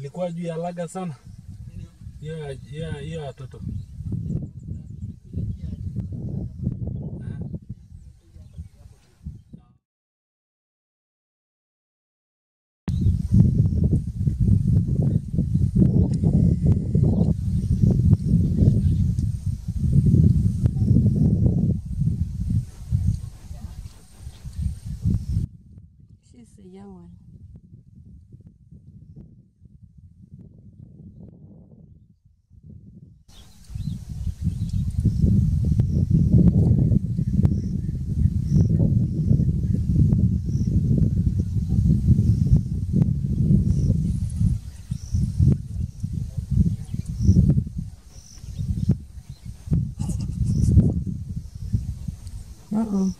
ilikuwa juu ya laga sana. Hiyo ya- watoto Mm-mm.